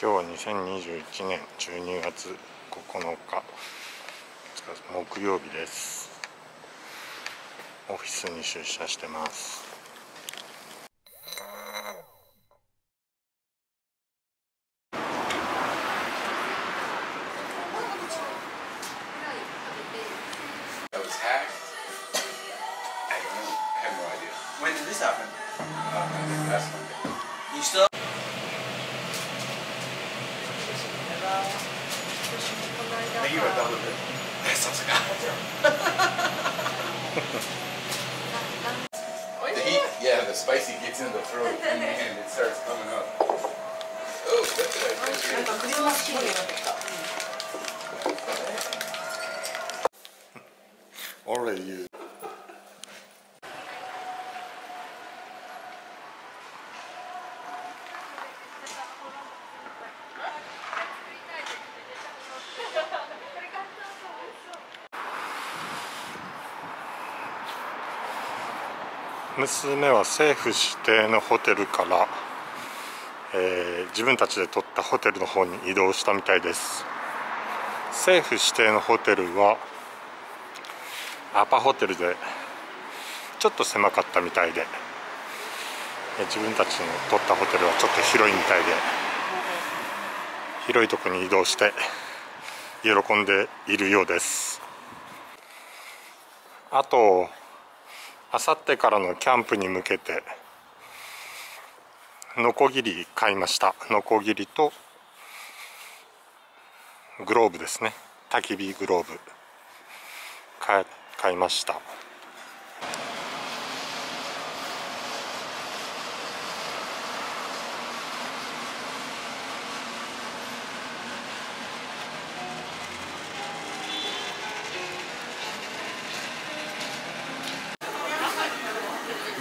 今日は2021年12月9日木曜日です。オフィスに出社してます。The heat, yeah, the spicy gets in the throat and it starts coming up. Oh, that's what I. Already used. 娘は政府指定のホテルから、えー、自分たちで取ったホテルの方に移動したみたいです。政府指定のホテルはアパホテルでちょっと狭かったみたいで自分たちの取ったホテルはちょっと広いみたいで広いとこに移動して喜んでいるようです。あとあさってからのキャンプに向けてノコギリ買いました。ノコギリとグローブですね。焚き火グローブ。買いました。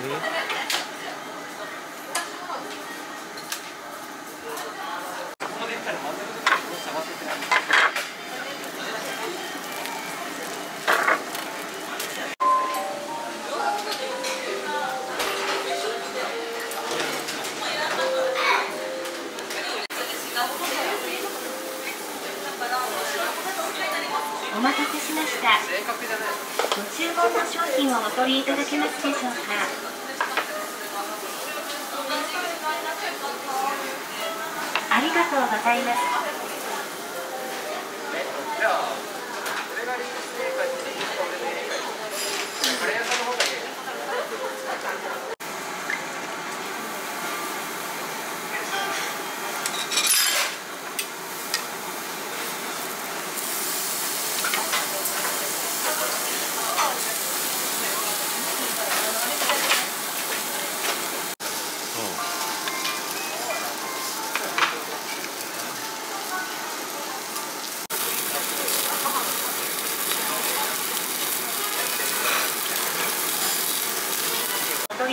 お待たせしました。ご注文の商品をお取りいただけますでしょうか。ありがとうございます。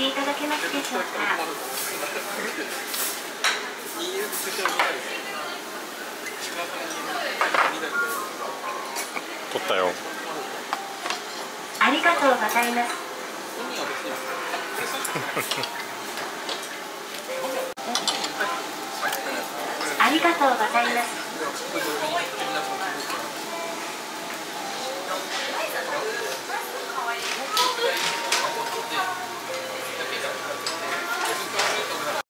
いただけますでしょうか取ったよ。ありがとうございます。ありがとうございます